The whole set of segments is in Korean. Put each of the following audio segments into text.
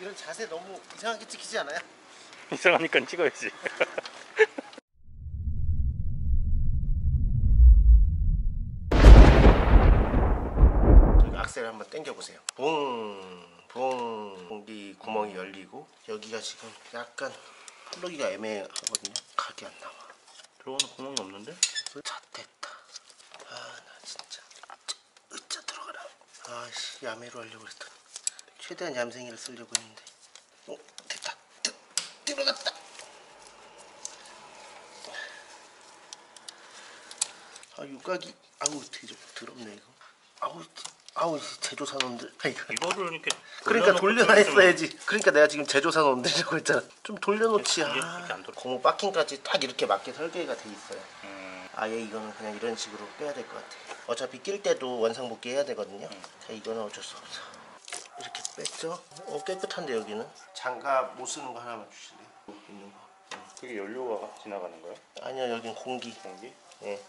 이런 자세 너무 이상하게 찍히지 않아요? 이상하니까 찍어야지. 악셀 한번 당겨 보세요. 붕, 붕. 공기 구멍이 열리고 여기가 지금 약간 플러기가 애매하거든요. 각이 안 나와. 들어가는 구멍이 없는데? 자 됐다. 아 나 진짜 으짜 들어가라. 아씨 야매로 하려고 했더니 최대한 얌생이를 쓰려고 했는데. 어 됐다. 드, 들어갔다. 아 육각이 아우 되게 좀 더럽네 이거. 아우 아우 이 제조사 놈들. 아이고. 이거를 이렇게 그러니까 돌려놓고 돌려놔 떨어지면 했어야지. 그러니까 내가 지금 제조사 놈들 이라고 했잖아. 좀 돌려놓지. 아. 고무 바킹까지 딱 이렇게 맞게 설계가 돼 있어요. 음, 아예 이거는 그냥 이런 식으로 빼야 될 것 같아. 어차피 낄 때도 원상복귀 해야 되거든요. 자, 이거는 어쩔 수 없어. 뺐죠? 어 깨끗한데 여기는. 장갑 못 쓰는 거 하나만 주실래요? 있는 거. 그게 연료가 지나가는 거야? 아니요 여긴 공기. 공기? 예.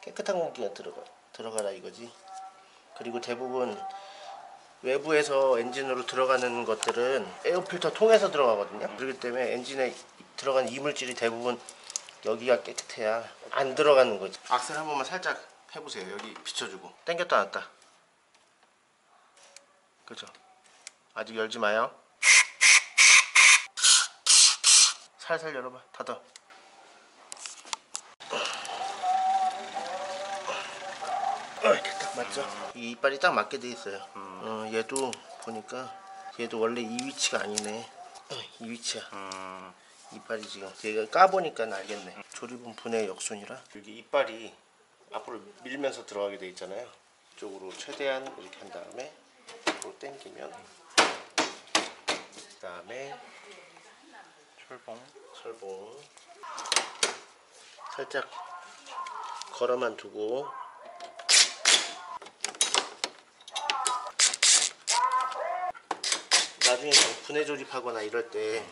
깨끗한 공기가 들어가 들어가라 이거지. 그리고 대부분 외부에서 엔진으로 들어가는 것들은 에어필터 통해서 들어가거든요. 그렇기 때문에 엔진에 들어간 이물질이 대부분 여기가 깨끗해야 안 들어가는 거지. 악셀 한 번만 살짝 해보세요. 여기 비춰주고 당겼다 놨다. 그죠? 아직 열지 마요. 살살 열어봐. 닫아. 어, 이렇게 딱 맞죠? 이 이빨이 딱 맞게 돼 있어요. 어, 얘도 보니까 얘도 원래 이 위치가 아니네. 어, 이 위치야. 음, 이빨이 지금 얘가 까보니까 알겠네. 조립은 분해 역순이라 여기 이빨이 앞으로 밀면서 들어가게 돼 있잖아요. 이쪽으로 최대한 이렇게 한 다음에 이쪽으로 당기면 그 다음에 철봉. 철봉 살짝 걸어만 두고 나중에 분해 조립하거나 이럴 때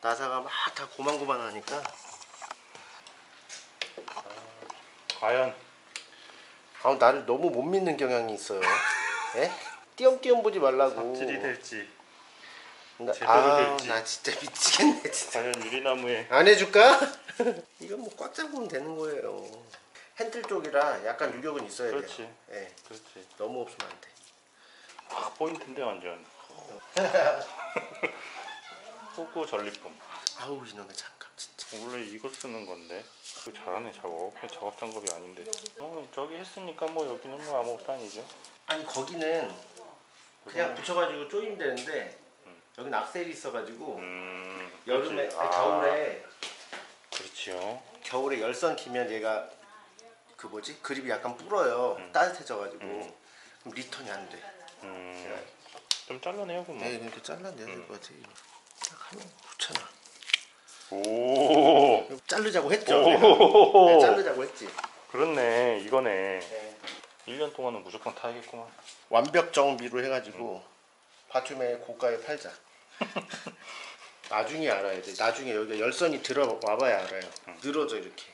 나사가 막 다 고만고만하니까 과연 아 나를 너무 못 믿는 경향이 있어요. 예? 띄엄띄엄 보지 말라고. 삽질이 될지 나, 제대로 아, 될지. 나 진짜 미치겠네 진짜. 과연 유리나무에 안 해줄까? 이건 뭐 꽉 잡으면 되는 거예요. 핸들 쪽이라 약간 유격은 있어야 그렇지. 돼요. 예, 그렇지. 너무 없으면 안 돼. 아, 포인트인데 완전. 후구 전리품. 아우 이놈의 장갑 진짜. 원래 이거 쓰는 건데. 그 잘하네 작업. 그냥 작업 장갑이 아닌데. 어, 저기 했으니까 뭐 여기는 뭐 아무것도 아니죠. 아니 거기는 그냥 붙여가지고 조이면 되는데 여기는 악셀이 있어가지고 음, 여름에 그렇지. 아니, 아, 겨울에 그렇지요. 겨울에 열선 키면 얘가 그 뭐지 그립이 약간 불어요. 따뜻해져가지고 그럼 리턴이 안 돼. 음, 좀 잘라내요 그럼. 네, 이렇게 잘라내야 될 것 같아. 이거. 딱 하면 좋잖아. 오. 이거 자르자고 했죠. 내가. 오. 네, 자르자고 했지. 그렇네. 이거네. 네. 1년 동안은 무조건 타야겠구만. 완벽 정비로 해가지고 바툼에 고가에 팔자. 나중에 알아야 돼. 나중에 여기 열선이 들어와봐야 알아요. 늘어져 이렇게.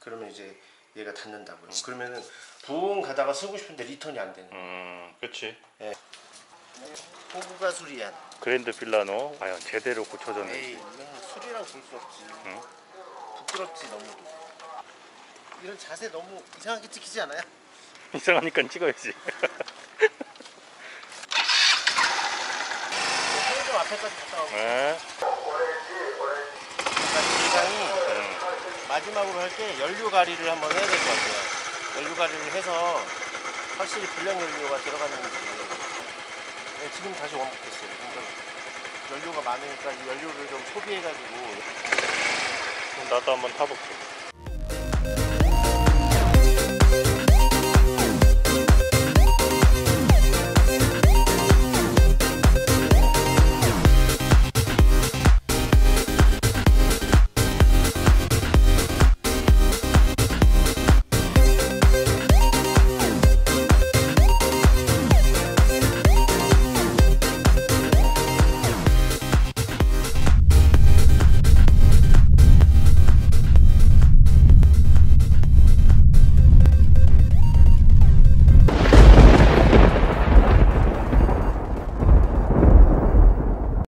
그러면 이제 얘가 닿는다고요. 그러면은 부응 가다가 쓰고 싶은데 리턴이 안 되는. 음, 그렇지. 호구가 수리한. 그랜드 필라노 과연 제대로 고쳐졌는지. 에이, 수리랑 볼 수 없지. 응? 부끄럽지 너무. 이런 자세 너무 이상하게 찍히지 않아요? 이상하니까 찍어야지. 편의점 앞에까지 갔다 오고. 네. 기장이 음, 마지막으로 할 때 연료 가리를 한번 해야 될 것 같아요. 연료 가리를 해서 확실히 불량 연료가 들어가는지. 네, 지금 다시 원복했어요. 연료가 많으니까 이 연료를 좀 소비해가지고 나도 한번 타볼게.